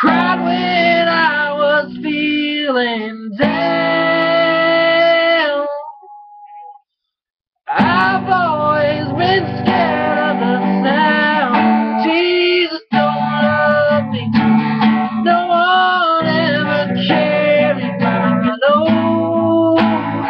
Cried when I was feeling down. I've always been scared of the sound. Jesus don't love me. No one ever carried my load.